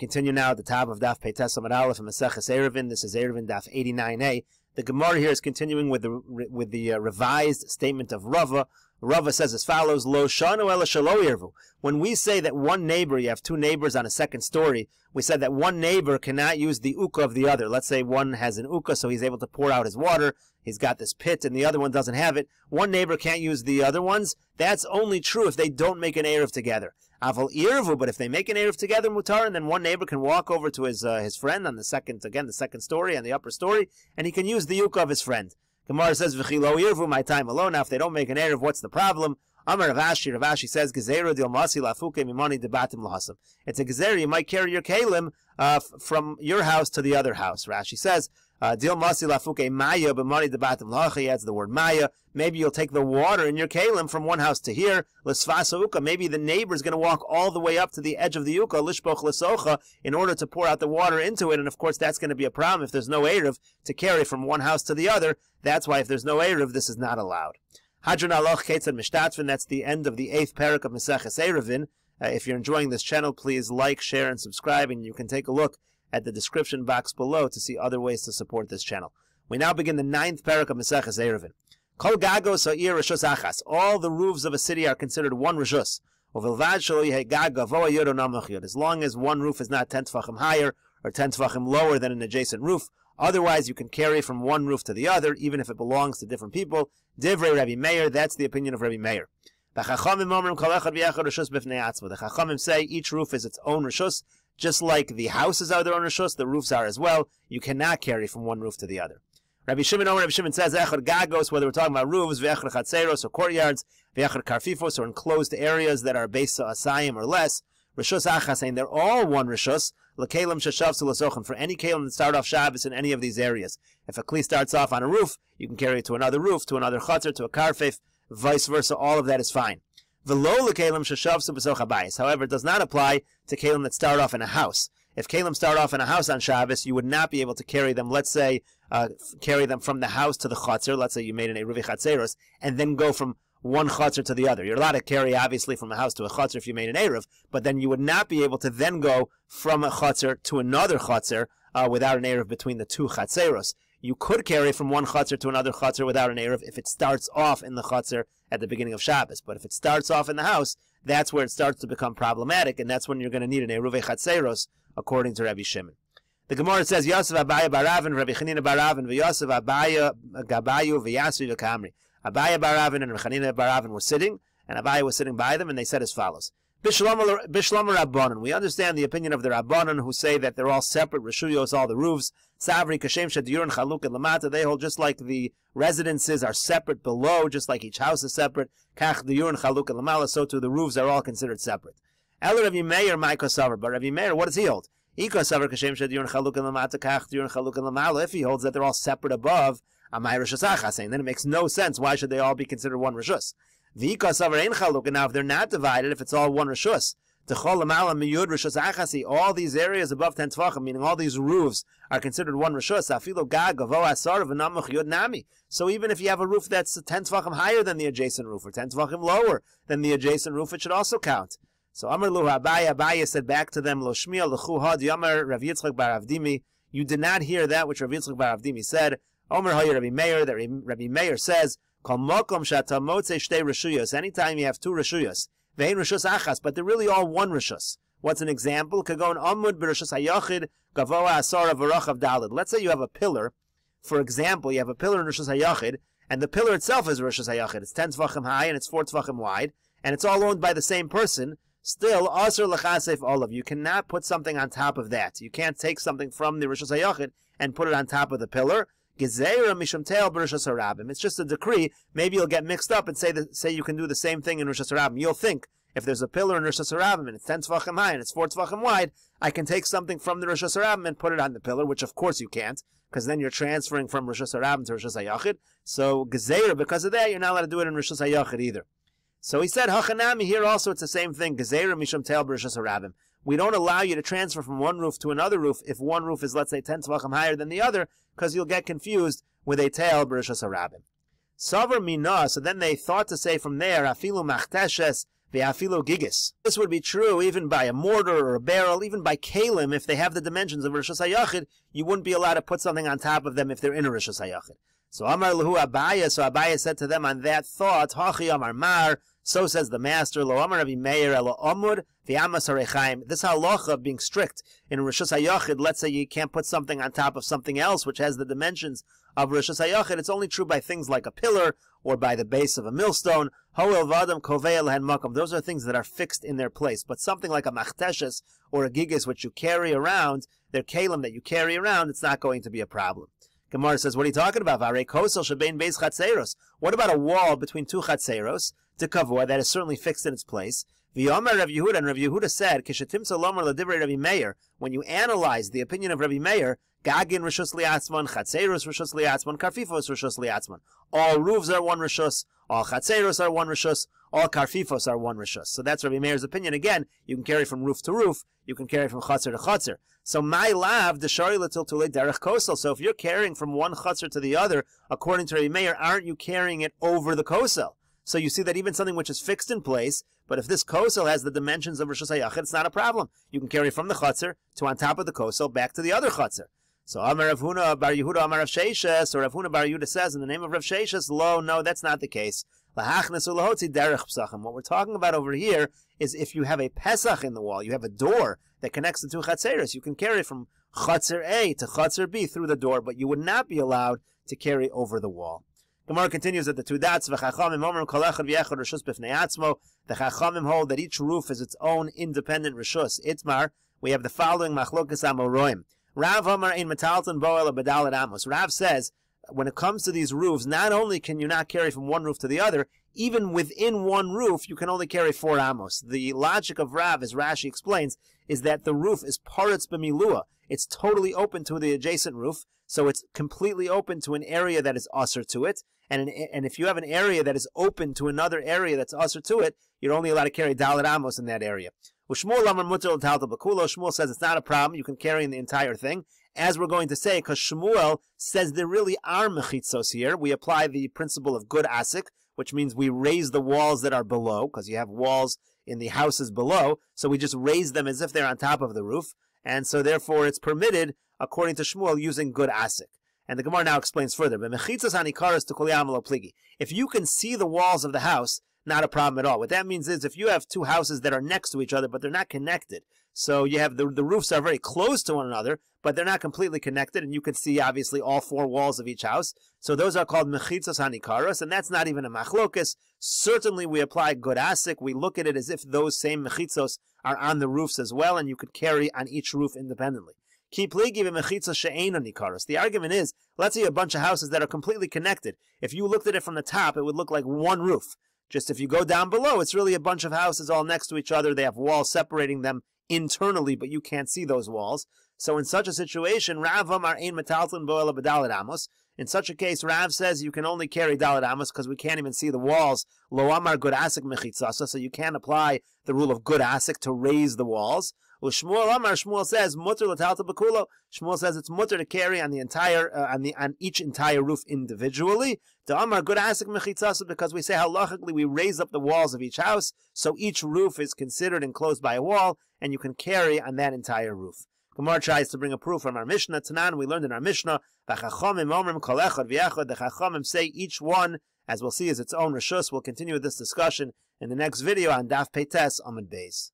continue now at the top of Daf Peites Amud Aleph and Maseches Eruvin. This is Eruvin Daf 89a. The Gemara here is continuing with the with the uh, revised statement of Rava. Rava says as follows: Lo shanu ela shalo When we say that one neighbor, you have two neighbors on a second story, we said that one neighbor cannot use the uka of the other. Let's say one has an uka, so he's able to pour out his water. He's got this pit, and the other one doesn't have it. One neighbor can't use the other ones. That's only true if they don't make an erev together. Aval irvu, but if they make an erev together, mutar, and then one neighbor can walk over to his uh, his friend on the second, again the second story and the upper story, and he can use the yuka of his friend. Gemara says v'chilo irvu, my time alone. Now, if they don't make an erev, what's the problem? Amar Rav Ashi, Ravashi says, Gezerah dil masi lafuke mimani debatim lahasam. It's a gezerah, you might carry your kalim uh, from your house to the other house. Rashi says, Dil masi lafuke maya b'mani debatim lacha. He adds the word maya. Maybe you'll take the water in your kalim from one house to here. L'sfasa uka. Maybe the neighbor is going to walk all the way up to the edge of the uka, lishboch l'socha, in order to pour out the water into it. And of course, that's going to be a problem if there's no erev to carry from one house to the other. That's why if there's no erev, this is not allowed. Hadron aloch ketzad mishtatzvin. That's the end of the eighth parak of Maseches Eruvin. Uh, if you're enjoying this channel, please like, share, and subscribe, and you can take a look at the description box below to see other ways to support this channel. We now begin the ninth parak of Maseches Eruvin. Kol gagos ha'ir rishus achas. All the roofs of a city are considered one rishus. As long as one roof is not 10 tefachim higher or 10 tefachim lower than an adjacent roof, otherwise you can carry from one roof to the other, even if it belongs to different people. Divrei Rabbi Meir, that's the opinion of Rabbi Meir. The Chachamim say each roof is its own rishus, just like the houses are their own rishus, the roofs are as well. You cannot carry from one roof to the other. Rabbi Shimon Omer, Rabbi Shimon says, Echad Gagos, whether we're talking about roofs, Ve'echad Chatzeros, or courtyards, Ve'echad Karfifos, or enclosed areas that are Besa Asayim or less, Rishus Achas, saying they're all one Rishus, L'kelim Shashav Sulasochan, for any Kalim that start off Shabbos in any of these areas. If a Kli starts off on a roof, you can carry it to another roof, to another Chatzar, to a Karfif, vice versa, all of that is fine. However, it does not apply to kalim that start off in a house. If kalim start off in a house on Shabbos, you would not be able to carry them, let's say, uh, carry them from the house to the chatzir, let's say you made an Eruvi Chatzeros, and then go from one chatzir to the other. You're allowed to carry, obviously, from a house to a chatzir if you made an Eruv, but then you would not be able to then go from a chatzir to another chatzir uh, without an Eruv between the two Chatzeros you could carry from one chatzer to another chatzer without an Erev if it starts off in the chatzer at the beginning of Shabbos. But if it starts off in the house, that's where it starts to become problematic, and that's when you're going to need an Eruv Chatzeros, according to Rabbi Shimon. The Gemara says, Yosef Abaya Baravin, Rabbi Chanina Baravin, Yosef Abaya Gabayu, Vyasu Kamri. Abaya Baravin and Rabbi Chanina Baravin were sitting, and Abaya was sitting by them, and they said as follows. Bishlam Rabbanon. We understand the opinion of the Rabbanon who say that they're all separate reshuyos, all the roofs. Savri Kashem Shadiyurin Chaluk and Lamata. They hold just like the residences are separate below, just like each house is separate. Kach Diyurin Chaluk and Lamala. So too the roofs are all considered separate. El Rav Meir Maiko Savar. But Rav Meir, what does he hold? Iko Savar Kashem Shadiyurin Chaluk and Lamata. Kach Diyurin Chaluk and Lamala. If he holds that they're all separate above, Amay Rishas saying then it makes no sense. Why should they all be considered one Rishus? Now, if they're not divided, if it's all one rishus, all these areas above ten tefachim, meaning all these roofs, are considered one rishus. So even if you have a roof that's ten tefachim higher than the adjacent roof, or ten tefachim lower than the adjacent roof, it should also count. So Amar Lu Abaya, Abaya said back to them, Lo Shmiel Lechu Had Yamar Rav Yitzchak Bar Avdimi. You did not hear that which Rav Yitzchak Bar Avdimi said. Omer Hoyer Rabbi Meir, that Rabbi Meir says, Anytime you have two reshuyos, vein achas, but they're really all one reshus. What's an example? Kagon amud b'reshus hayachid gavoa. Let's say you have a pillar. For example, you have a pillar in reshus hayachid, and the pillar itself is reshus hayachid. It's ten tefachim high and it's four tefachim wide, and it's all owned by the same person. Still, asr lachasef olav. You cannot put something on top of that. You can't take something from the reshus hayachid and put it on top of the pillar Mishum It's just a decree. Maybe you'll get mixed up and say that, say you can do the same thing in Rosh Hashanah. You'll think if there's a pillar in Rosh Hashanah and it's ten tefachim high and it's four tvachim wide, I can take something from the Rosh Hashanah and put it on the pillar, which of course you can't, because then you're transferring from Rosh Hashanah to Rosh Hashanah. So Gezeira, because of that, you're not allowed to do it in Rosh Hashanah either. So he said, Hachanami, here also it's the same thing. Gezeira Mishum Tel Rosh we don't allow you to transfer from one roof to another roof if one roof is, let's say, 10 tefachim higher than the other, because you'll get confused with a tail Bereshus Harabim. Savar Mina, so then they thought to say from there, Afilu Machteshes ve'afilo gigis. This would be true even by a mortar or a barrel, even by kalim, if they have the dimensions of Rishus HaYachid, you wouldn't be allowed to put something on top of them if they're in a Rishus HaYachid. So Amar Lahu Abaya, so Abaya said to them on that thought, Hachi Amar Mar, so says the master, Lo Amar Rabbi Meir, Elo Amud, V'amas Harechaim. This halacha of being strict in Rishus HaYachid, let's say you can't put something on top of something else which has the dimensions of Rishus HaYachid, it's only true by things like a pillar or by the base of a millstone. Hoel Vadam. Those are things that are fixed in their place. But something like a Machteshes or a Gigas which you carry around, their Kalim that you carry around, it's not going to be a problem. Gemara says, what are you talking about? What about a wall between two chatzeros, to kavua, that is certainly fixed in its place? V'yomer Rav Yehuda, and Rav Yehuda said, Kishatim Solomar Ladivrei Rabbi Meir, when you analyze the opinion of Rabbi Meir, Gagin Rishus Liatzman, Chatzeros Rishus Liatzman, Karfifos Rishus Liatzman. All roofs are one Rishus, all Chatzeros are one Rishus, all Karfifos are one Rishus. So that's Rabbi Meir's opinion. Again, you can carry from roof to roof, you can carry from Chatzer to Chatzer. So my lav, the Shari Latil Derech Kosel. So if you're carrying from one Chatzer to the other, according to Rabbi Meir, aren't you carrying it over the Kosel? So you see that even something which is fixed in place, but if this kosel has the dimensions of Rosh Hashanah, it's not a problem. You can carry from the chatzer to on top of the kosel back to the other chatzer. So Amar Rav Huna Bar Yehuda Amar Rav Sheishes, or Rav Huna Bar Yehuda says in the name of Rav Sheishes, lo, no, that's not the case. What we're talking about over here is if you have a Pesach in the wall, you have a door that connects the two Chatzeres, you can carry from Chatzer A to Chatzer B through the door, but you would not be allowed to carry over the wall. Gemara continues that the two dots v'chachamim omer kol echad v'yechad rishus b'fnei atzmo. The chachamim hold that each roof is its own independent rishus. Itmar, we have the following machlokas amoroim. Rav Omar in Metalton Boel Bedalit Amos. Rav says, when it comes to these roofs, not only can you not carry from one roof to the other, even within one roof, you can only carry four amos. The logic of Rav, as Rashi explains, is that the roof is paritz b'milua. It's totally open to the adjacent roof, so it's completely open to an area that is asur to it. And, an, and if you have an area that is open to another area that's asur to it, you're only allowed to carry dalit amos in that area. Shmuel says it's not a problem. You can carry in the entire thing. As we're going to say, because Shmuel says there really are mechitzos here. We apply the principle of gud asik, which means we raise the walls that are below, because you have walls in the houses below. So we just raise them as if they're on top of the roof. And so therefore it's permitted, according to Shmuel, using gud asik. And the Gemara now explains further. If you can see the walls of the house, not a problem at all. What that means is if you have two houses that are next to each other, but they're not connected, so you have the, the roofs are very close to one another, but they're not completely connected, and you can see obviously all four walls of each house. So those are called mechitzos hanikaros, and that's not even a machlokus. Certainly we apply gud asik. We look at it as if those same mechitzos are on the roofs as well, and you could carry on each roof independently. The argument is, let's say a bunch of houses that are completely connected. If you looked at it from the top, it would look like one roof. Just if you go down below, it's really a bunch of houses all next to each other. They have walls separating them internally, but you can't see those walls. So in such a situation, Rav Amar Ein Metalton Boela B'Dalit Amos. In such a case, Rav says you can only carry Amos because we can't even see the walls. Lo Amar Gud Asik Mechitzasa, so you can't apply the rule of Gud Asik to raise the walls. Shmuel Amar Shmuel says mutar latalta bakulo. Shmuel says it's mutar to carry on the entire uh, on the on each entire roof individually. The Amar gud asik mechitzasa because we say halachically we raise up the walls of each house, so each roof is considered enclosed by a wall, and you can carry on that entire roof. Gemara tries to bring a proof from our Mishnah. Tanan, we learned in our Mishnah, the Chachamim say each one, as we'll see, is its own rishus. We'll continue this discussion in the next video on Daf Peites Amud Beis.